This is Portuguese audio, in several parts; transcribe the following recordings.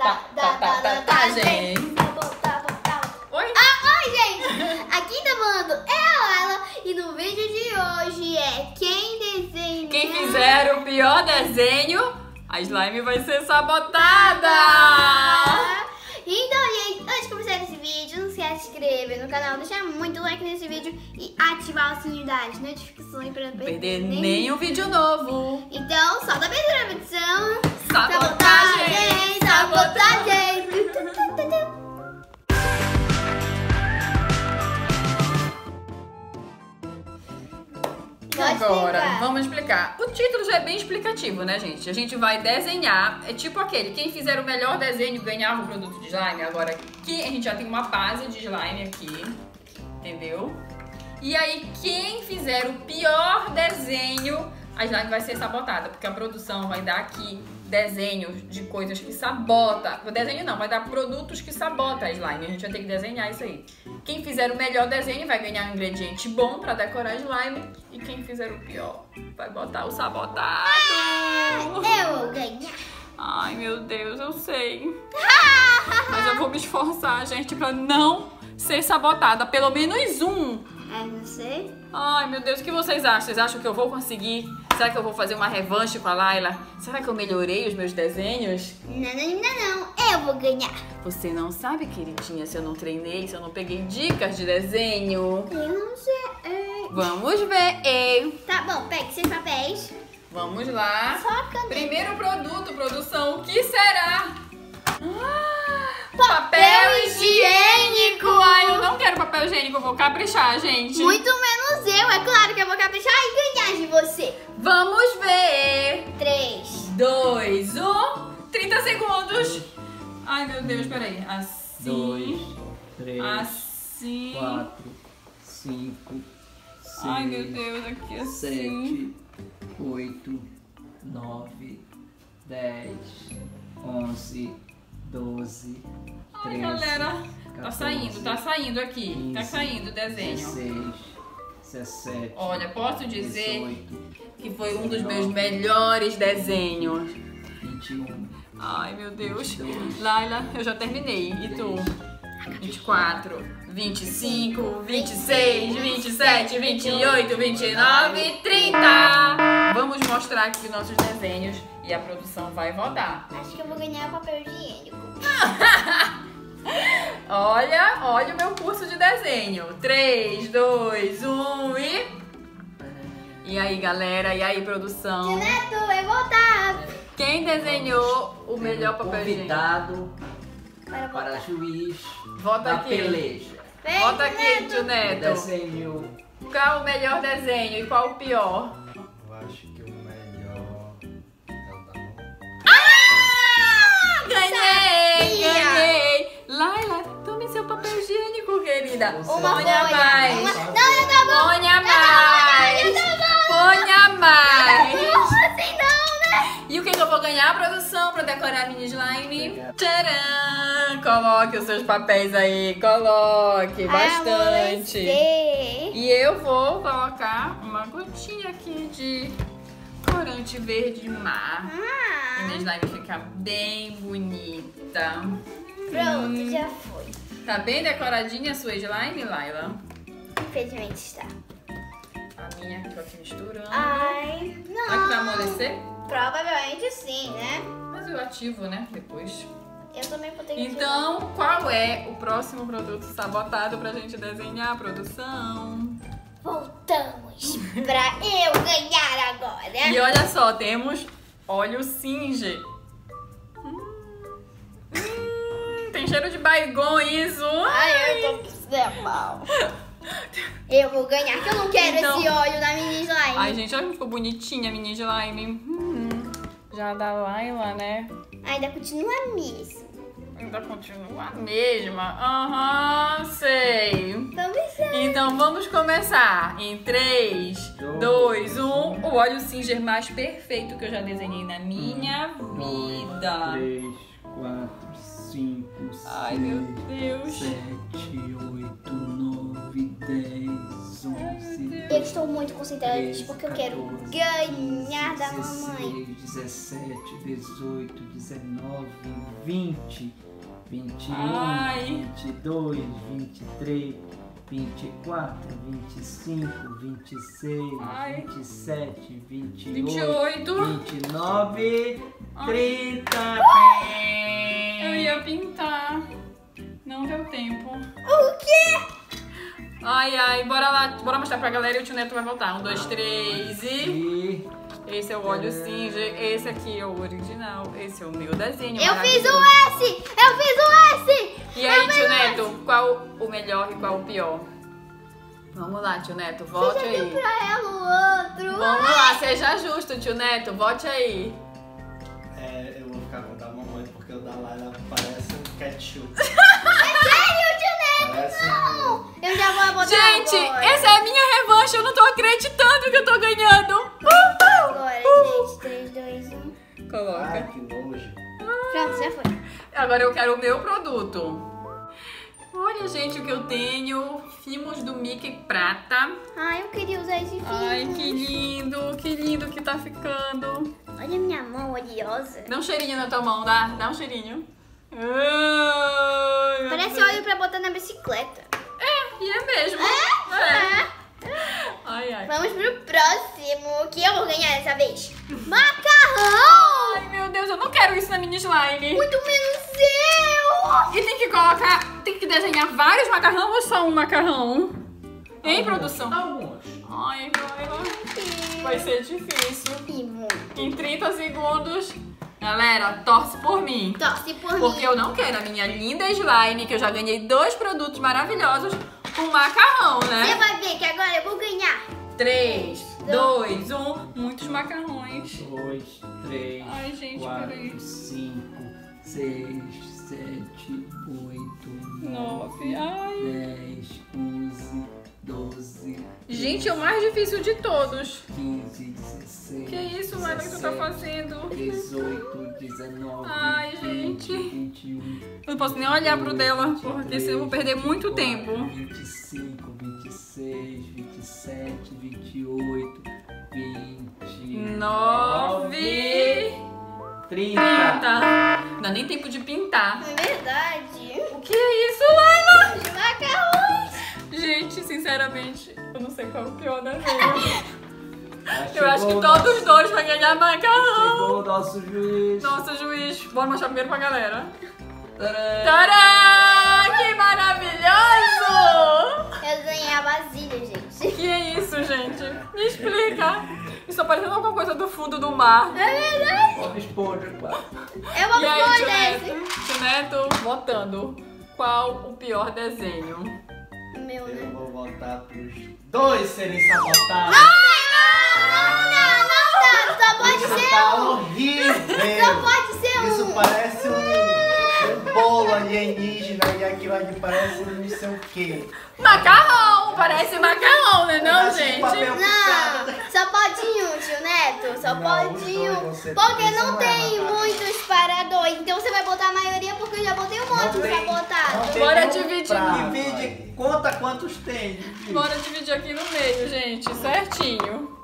tá, tá, tá, tá, tá, gente. Sabotar, botar. Oi? Ah, oi, gente! Aqui tá falando é a Laila e no vídeo de hoje é quem desenha. Quem fizer o pior desenho, a slime vai ser sabotada! Então, gente, antes de começar esse vídeo, não se esquece de se inscrever no canal, deixar muito like nesse vídeo e ativar o sininho das notificações pra não perder perder nenhum vídeo novo. Então, solta a abertura da edição. Sabotagem! Sabotagem! Pode Agora, explicar. vamos explicar. O título já é bem explicativo, né, gente? A gente vai desenhar, é tipo aquele, quem fizer o melhor desenho ganhava o produto de slime. Agora, aqui a gente já tem uma base de slime aqui, entendeu? E aí, quem fizer o pior desenho, a slime vai ser sabotada, porque a produção vai dar aqui desenhos de coisas que sabota. O desenho não, vai dar produtos que sabota a slime. A gente vai ter que desenhar isso aí. Quem fizer o melhor desenho vai ganhar um ingrediente bom pra decorar a slime. E quem fizer o pior vai botar o sabotado. Eu vou ganhar. Ai, meu Deus, eu sei. Mas eu vou me esforçar, gente, pra não ser sabotada. Pelo menos um. Não sei. Ai, meu Deus, o que vocês acham? Vocês acham que eu vou conseguir? Será que eu vou fazer uma revanche com a Laila? Será que eu melhorei os meus desenhos? Não, não, não, não. Eu vou ganhar. Você não sabe, queridinha, se eu não treinei, se eu não peguei dicas de desenho. Eu não sei. É... Vamos ver. Ei, Tá bom, pegue seus papéis. vamos lá. Só. Primeiro produto, produção, o que será? Ah, Papel higiênico. Ai, eu não quero papel higiênico, eu vou caprichar, gente. Muito menos eu. É claro que eu vou caprichar e ganhar de você. Vamos ver. 3. 2, 1, 30 segundos. Ai, meu Deus, peraí. Assim. dois, três, Assim. quatro, cinco, seis, Ai, meu Deus, aqui assim. sete, oito, nove, dez, onze, doze, Ai, treze, galera. Tá 14, saindo, tá saindo aqui. Tá 15, saindo o desenho. 16, 17, Olha, posso dizer 18, que foi um dos meus melhores desenhos. 21, Ai, meu Deus. 22, Laila, eu já terminei. E tu? 24, 25, 26, 27, 28, 29, 30. Vamos mostrar aqui os nossos desenhos e a produção vai votar. Acho que eu vou ganhar o papel higiênico. Olha, olha o meu curso de desenho. 3, 2, 1 e... E aí, galera? E aí, produção? Neto, eu vou voltar. Quem desenhou o melhor papel convidado Para para juiz Volta da aqui. peleja. Vem, Volta aqui, tio Neto. Desenho Qual o melhor desenho e qual o pior? Higiênico, querida. Você- Uma Ponha folha. mais. Uma... Não, não tá bom. Ponha mais. Ponha mais. Assim não, né? E o que, que eu vou ganhar, produção, pra decorar a mini slime? Tcharam! Coloque os seus papéis aí, coloque bastante. Amolecer. E eu vou colocar uma gotinha aqui de corante verde mar. A minha Ah, slime ficar bem bonita. pronto, já foi. Tá bem decoradinha a sua slime, Laila? Infelizmente está. A minha que tô aqui misturando. Ai, Será que vai não. amolecer? Provavelmente sim, né? Mas eu ativo, né? Depois. Eu também vou ter que Então, qual é o próximo produto sabotado pra gente desenhar a produção? Voltamos pra eu ganhar agora. E olha só, temos óleo Singer. Cheiro de baigon isso. Ai, eu tô precisando mal. Eu vou ganhar, que eu não quero Então- esse óleo da mini slime. Ai, gente, olha como ficou bonitinha a mini slime. Hum, já da Laila, né? Ainda continua mesmo. Ainda continua a mesma. Aham, sei. Vamos ver. Então vamos começar. Em 3, 2, 1. O óleo Singer mais perfeito que eu já desenhei na minha vida. três, quatro, cinco, Ai, meu seis, Deus. sete, oito, nove, dez, onze. Eu estou muito concentrada 13, porque eu quero 14, ganhar da 16, mamãe. 17, 18, 19, 20, 21, Ai. 22, 23, 24, 25, 26, Ai. 27, 28, 28. 29, 30. Eu ia pintar. Não deu tempo. O quê? Ai, ai, bora lá, bora mostrar pra galera e o tio Neto vai voltar. Um, dois, três e. Esse é o óleo cinza, esse aqui é o original, esse é o meu desenho. Eu fiz um S! Eu fiz um S! E aí, tio Neto, qual o melhor e qual o pior? Vamos lá, tio Neto, volte Você deu aí. pra ela o outro. Vamos lá, seja justo, tio Neto, volte aí. É, eu vou ficar com o da mamãe porque o da Lara parece um ketchup. Sério, tio Neto? Parece Não! Eu já vou botar Gente, agora. essa é a minha revanche, eu não tô acreditando que eu tô ganhando. Agora, gente. 3, 2, 1. Ai, Coloca. que nojo. Pronto, já foi. Agora eu quero o meu produto. Olha, gente, o que eu tenho. Fimos do Mickey Prata. Ai, eu queria usar esse fio. Ai, que lindo, que lindo que tá ficando. Olha minha mão oleosa. Dá um cheirinho na tua mão, dá, dá um cheirinho. Ai, Parece óleo pra botar na bicicleta. É, e é mesmo. É? Ai, ai. Vamos pro próximo, que eu vou ganhar dessa vez. Macarrão! Ai, meu Deus, eu não quero isso na minha slime. Muito menos eu! E tem que colocar, tem que desenhar vários macarrão ou só um macarrão? Em produção. alguns. Ai, vai, vai ser difícil. E muito. Em 30 segundos. Galera, torce por mim. Torce por Porque mim. eu não quero a minha linda slime, que eu já ganhei dois produtos maravilhosos, com macarrão, Você né? vai ver que agora eu vou ganhar. 3, 2, 1. Muitos macarrões. Dois, três, Ai, gente, peraí. quatro, cinco, seis, sete, oito, nove, 9. Ai. dez, onze, doze, Gente, é o mais difícil de todos. quinze, dezesseis. Que isso, Lara, que tu tá 17, fazendo? 18, 19, Ai, 20, gente. 21. Eu não posso nem olhar pro dela, porque senão eu vou perder muito 24, tempo. 25, 26, 27, 28, 29, 9. 30. Pinta. Não dá nem tempo de pintar. É verdade. O que é isso. Gente, sinceramente, eu não sei qual é o pior da vez. Ah, Eu acho que todos os dois vão ganhar macarrão. Chegou o nosso juiz. Nossa, juiz. Bora mostrar primeiro pra galera. Tadã! Tadã! Que maravilhoso! Eu ganhei a vasilha, gente. Que é isso, gente? Me explica. Isso tá parecendo alguma coisa do fundo do mar. É verdade. Bob Esponja, E pôr tio desse. Neto? Votando. Qual o pior desenho? Meu, Eu né? Pros dois serem sabotados. Não, não, não, só pode Isso ser tá um. horrível. Só pode ser Isso um. parece um, um bolo alienígena e aquilo ali parece um não sei o quê. Macarrão! Parece macarrão, né não, de gente? papel picado. Não, só pode um, tio Neto. Só Não, pode um. Porque isso não não tem muitos para dois. Então você vai botar a maioria porque eu já botei um monte Não tem- sabotado. Bora dividir. prato, Divide, conta quantos tem. divide. Bora dividir aqui no meio, gente. Certinho.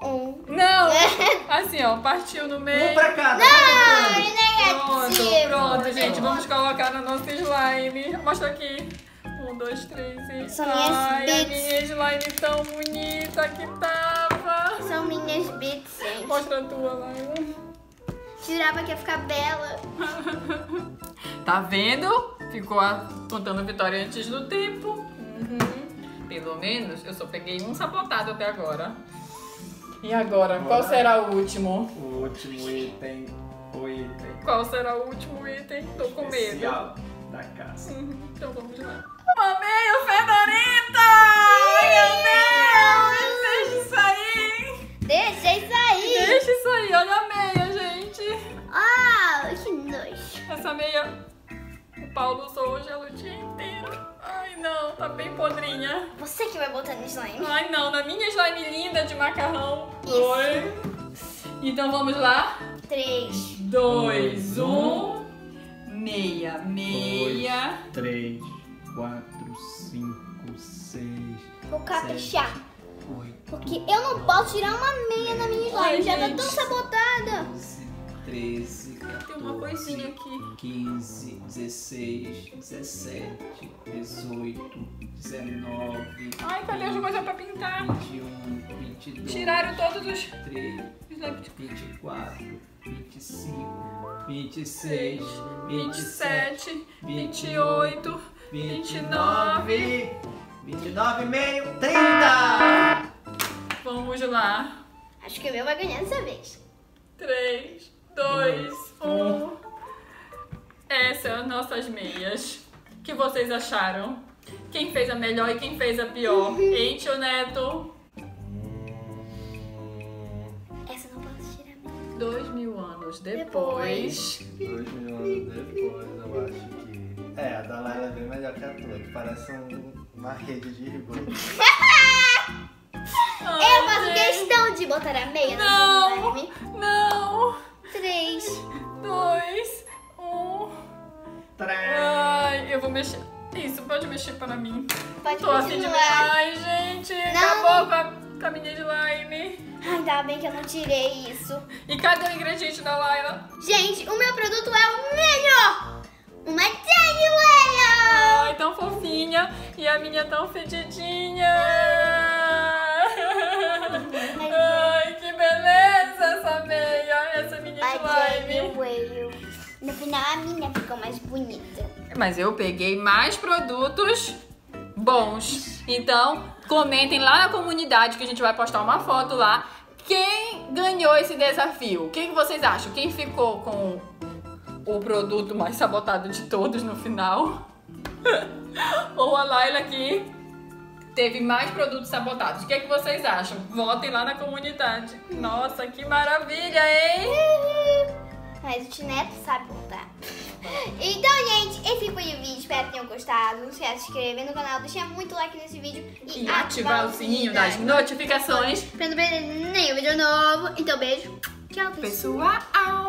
Um. Não! Assim, ó. Partiu no meio. Um pra cada. Não, vai ele Pronto, negativo. pronto, gente. Vamos colocar no nosso slime. Mostra aqui. Um, dois, três e. São minhas Ai, a bits. minha slime tão bonita que tava. São minhas bits, gente. Mostra a tua, Laila. Jurava que ia ficar bela. Tá vendo?Ficou a- contando vitória antes do tempo. Uhum. Pelo menos eu só peguei um sabotado até agora. E agora, qual será o último? O último item. O item. Qual será o último item? Tô com medo. especial da casa. Uhum, Então vamos lá. Uma meia fedorenta! Ai, Essa meia, o Paulo usou hoje ela o dia inteiro. Ai, não, tá bem podrinha. Você que vai botar no slime. Ai, não, na minha slime linda de macarrão. Isso. Oi. Então vamos lá. Três. Dois, um. meia. Meia. Três, quatro, cinco, seis, Vou caprichar. oito, Porque eu não posso tirar uma meia na minha Ai, slime. Já tá gente. tão sabotada. 12, 13, 14, Tem uma coisinha aqui. 15, 16, 17, 18, 19, Ai, cadê as coisas pra pintar? 21, 22, Tiraram todos os 23, slime de 24, 25, 26, 27, 27, 28, 29, 29 e meio, 30! Vamos lá. Acho que o meu vai ganhar dessa vez. 3, 2, 1. Essas são as nossas meias. O que vocês acharam? Quem fez a melhor e quem fez a pior? Hein, tio Neto? Essa eu não posso tirar. Dois mil anos depois. Dois mil anos depois, eu acho que. É, a da Laila é bem melhor que a tua, que parece um- uma rede de rigor. Eu faço questão de botar a meia na Não! Não! Dois, um. Ai, eu vou mexer. Isso, pode mexer para mim. Pode Tô assim continuar. demais, gente. Não. Acabou com a, com a minha slime. Ainda bem que eu não tirei isso. E cadê o ingrediente da Laila? Gente, o meu produto é o melhor! Uma Tiny Layer! Ai, tão fofinha. E a minha tão fedidinha. A minha ficou mais bonita. Mas eu peguei mais produtos bons. Então, comentem lá na comunidade que a gente vai postar uma foto lá. Quem ganhou esse desafio? O que, vocês acham? Quem ficou com o produto mais sabotado de todos no final? Ou a Laila que teve mais produtos sabotados? O que, que vocês acham? Votem lá na comunidade. Nossa, que maravilha, hein? Mas o Tineto sabe contar. Então, gente, esse foi o vídeo. Espero que tenham gostado. Não esquece de se inscrever no canal, deixar muito like nesse vídeo e, E ativar o sininho das notificações. Pra não perder nenhum vídeo novo. Então, beijo. Tchau, pessoal. Pessoal!